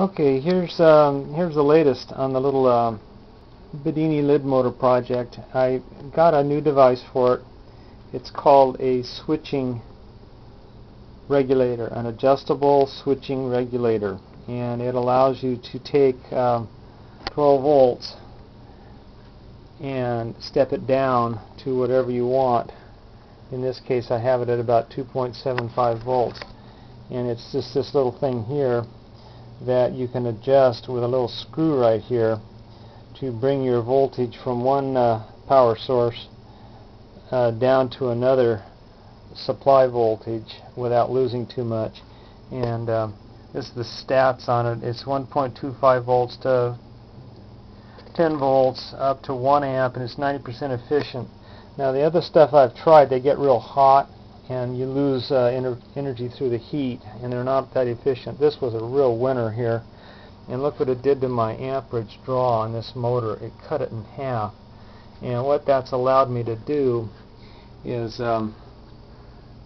Okay, here's um, here's the latest on the little uh, Bedini lid motor project. I got a new device for it. It's called a switching regulator, an adjustable switching regulator, and it allows you to take um, 12 volts and step it down to whatever you want. In this case, I have it at about 2.75 volts, and it's just this little thing here that you can adjust with a little screw right here to bring your voltage from one uh, power source uh, down to another supply voltage without losing too much. And um, this is the stats on it. It's 1.25 volts to 10 volts up to 1 amp and it's 90% efficient. Now the other stuff I've tried they get real hot and you lose uh, ener energy through the heat and they're not that efficient. This was a real winner here and look what it did to my amperage draw on this motor. It cut it in half and what that's allowed me to do is um,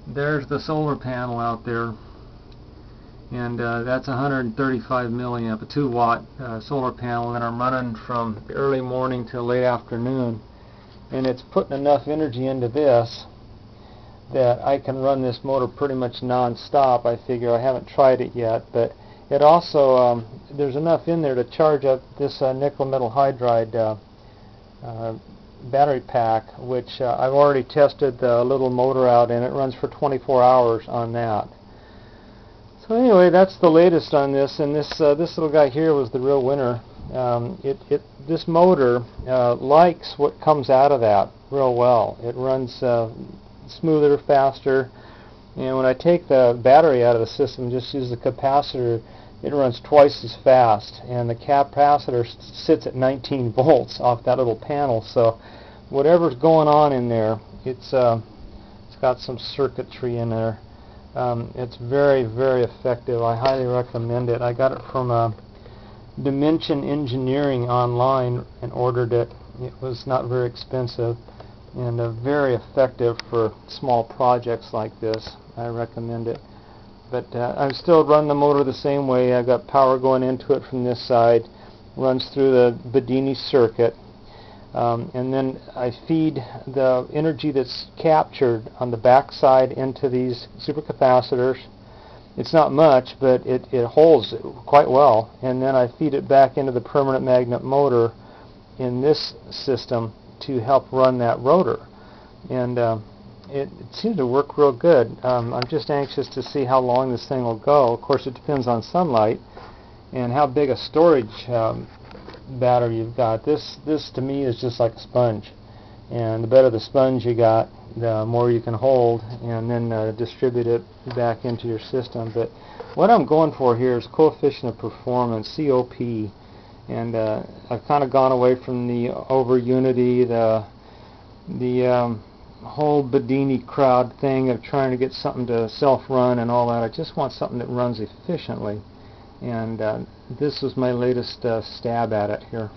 there's the solar panel out there and uh, that's 135 milliamp, a 2 watt uh, solar panel and I'm running from early morning till late afternoon and it's putting enough energy into this that I can run this motor pretty much non-stop. I figure I haven't tried it yet, but it also um, there's enough in there to charge up this uh, nickel metal hydride uh, uh, battery pack, which uh, I've already tested the little motor out, and it runs for 24 hours on that. So anyway, that's the latest on this, and this uh, this little guy here was the real winner. Um, it, it this motor uh, likes what comes out of that real well. It runs smoother, faster. And when I take the battery out of the system, just use the capacitor, it runs twice as fast. And the capacitor sits at 19 volts off that little panel. So whatever's going on in there, it's uh, it's got some circuitry in there. Um, it's very, very effective. I highly recommend it. I got it from uh, Dimension Engineering online and ordered it. It was not very expensive and uh, very effective for small projects like this. I recommend it. But uh, I still run the motor the same way. I've got power going into it from this side, runs through the Bedini circuit, um, and then I feed the energy that's captured on the back side into these supercapacitors. It's not much, but it, it holds quite well. And then I feed it back into the permanent magnet motor in this system to help run that rotor. And uh, it, it seems to work real good. Um, I'm just anxious to see how long this thing will go. Of course, it depends on sunlight and how big a storage um, battery you've got. This, this to me is just like a sponge. And the better the sponge you got, the more you can hold and then uh, distribute it back into your system. But what I'm going for here is coefficient of performance, COP and uh, I've kind of gone away from the over unity, the the um, whole Bedini crowd thing of trying to get something to self-run and all that. I just want something that runs efficiently, and uh, this was my latest uh, stab at it here.